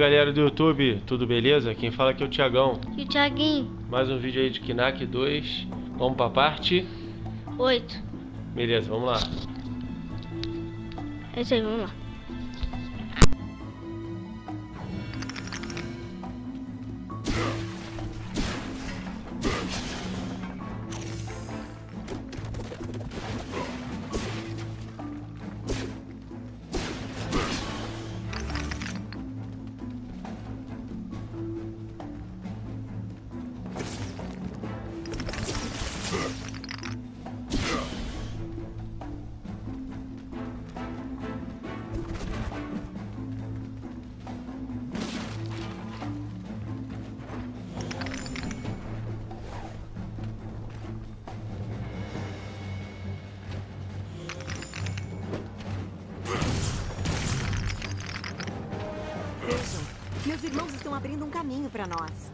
Galera do YouTube, tudo beleza? Quem fala aqui é o Thiagão. E o Thiaguinho? Mais um vídeo aí de Knack 2. Vamos pra parte? 8. Beleza, vamos lá. É isso aí, vamos lá. Meus irmãos estão abrindo um caminho para nós.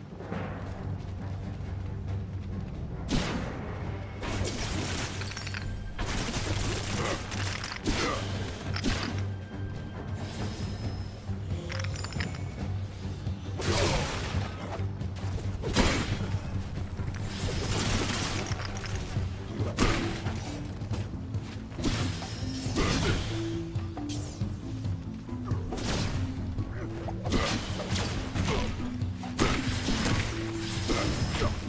Go.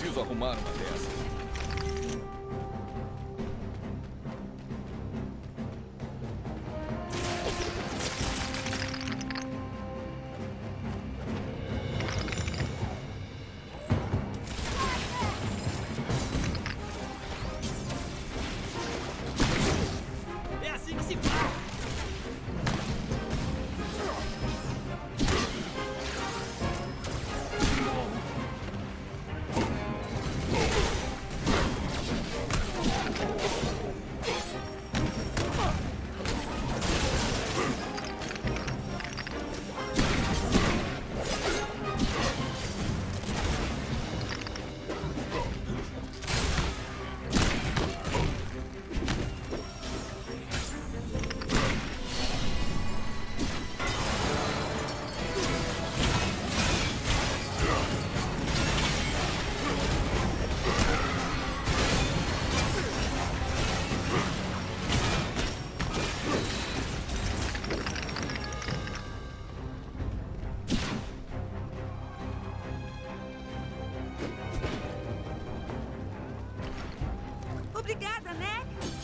Preciso arrumar uma dessas. Obrigada, né?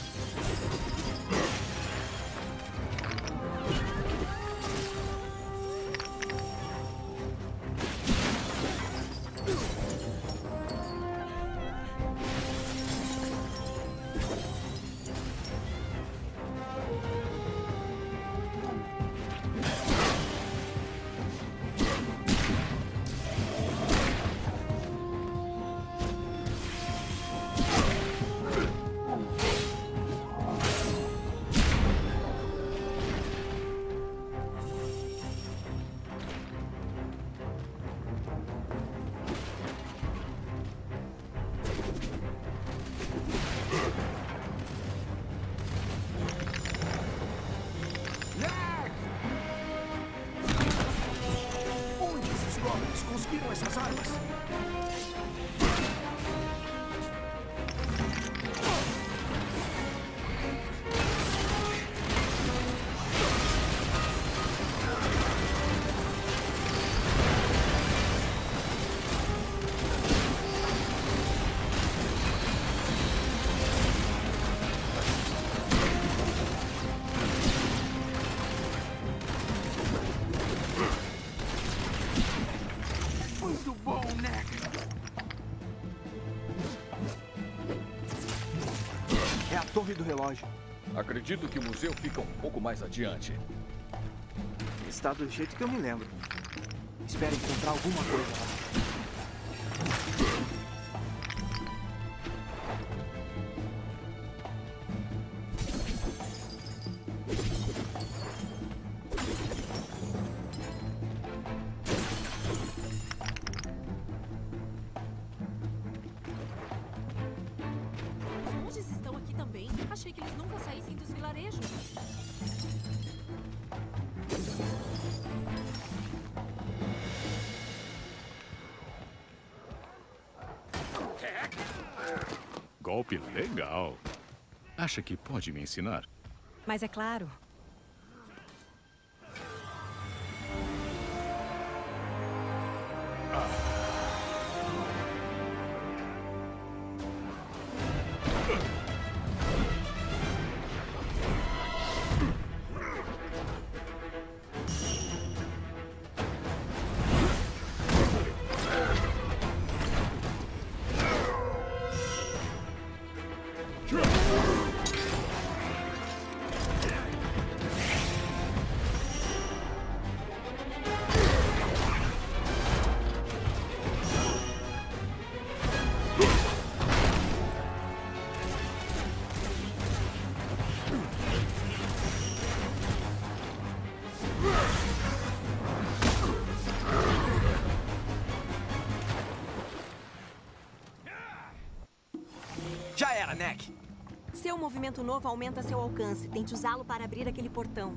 Do relógio. Acredito que o museu fica um pouco mais adiante. Está do jeito que eu me lembro. Espero encontrar alguma coisa lá. Achei que eles nunca saíssem dos vilarejos. Golpe legal. Acha que pode me ensinar? Mas é claro. Já Seu movimento novo aumenta seu alcance. Tente usá-lo para abrir aquele portão.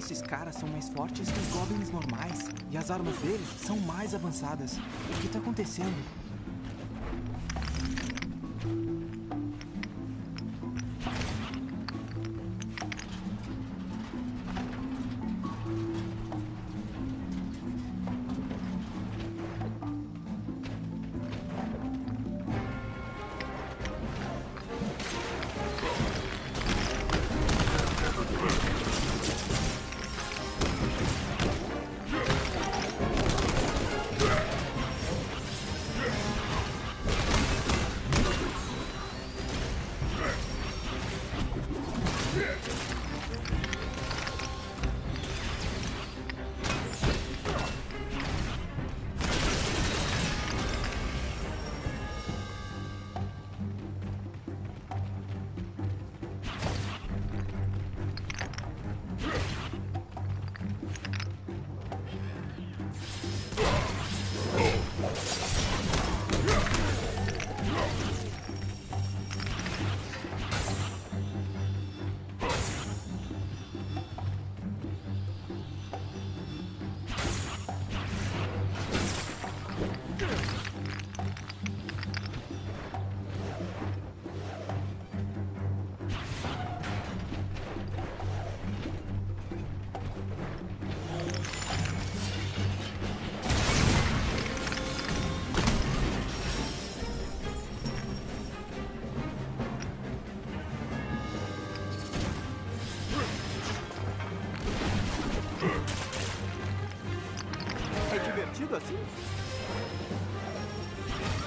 Esses caras são mais fortes que os goblins normais. E as armas deles são mais avançadas. O que tá acontecendo? É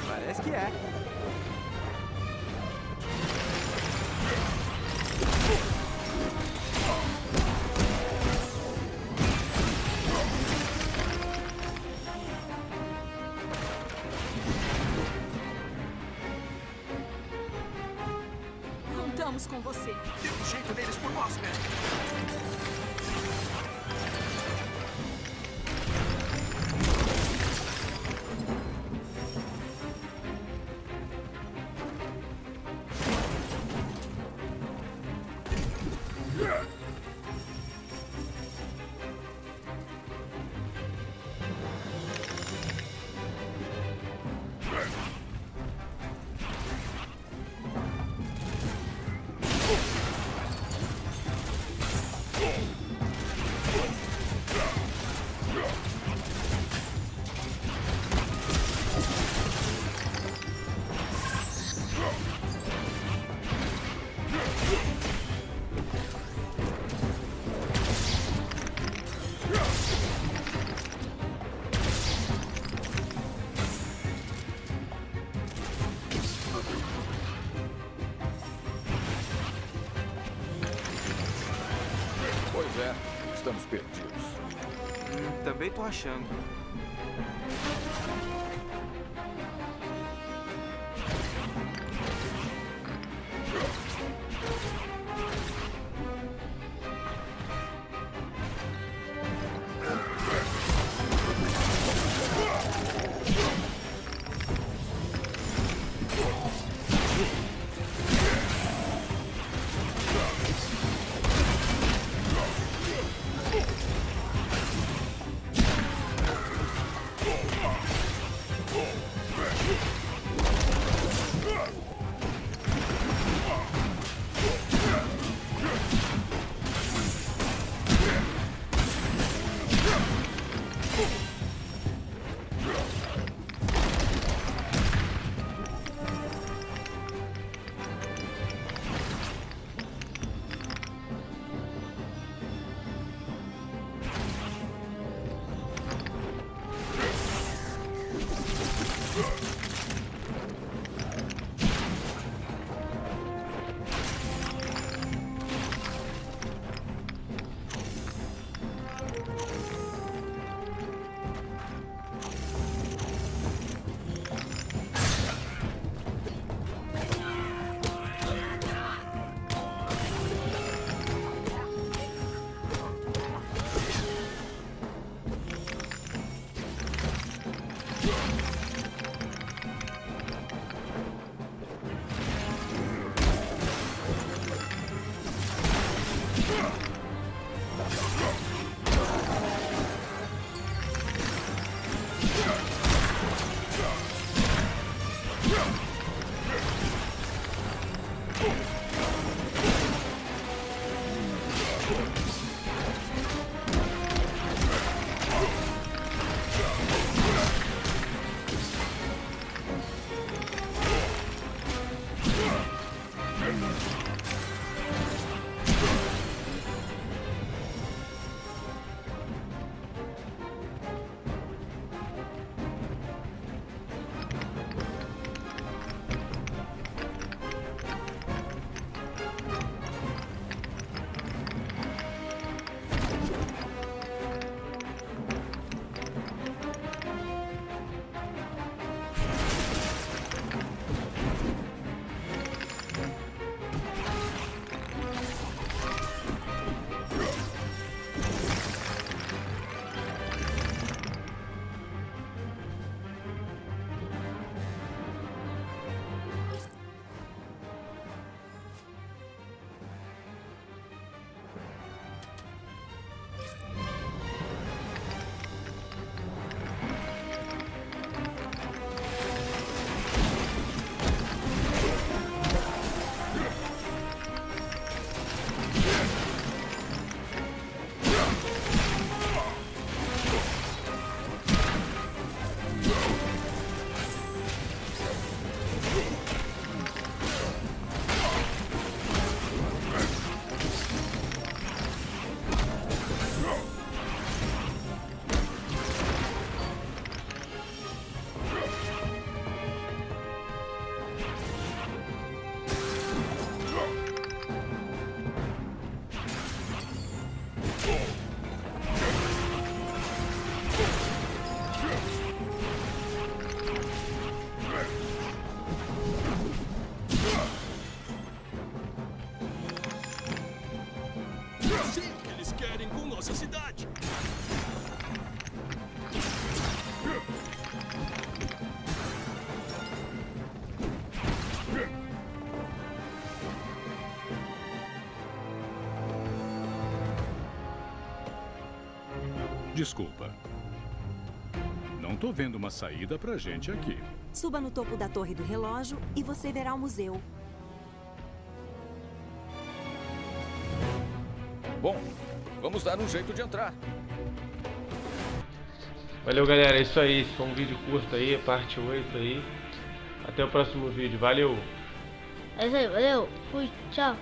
Parece que é. Perdidos. Hum, também tô achando. Good. Ugh! Desculpa. Não tô vendo uma saída pra gente aqui. Suba no topo da torre do relógio e você verá o museu. Bom, vamos dar um jeito de entrar. Valeu, galera. É isso aí. Esse foi um vídeo curto aí, parte 8 aí. Até o próximo vídeo. Valeu! É isso aí, valeu. Fui, tchau.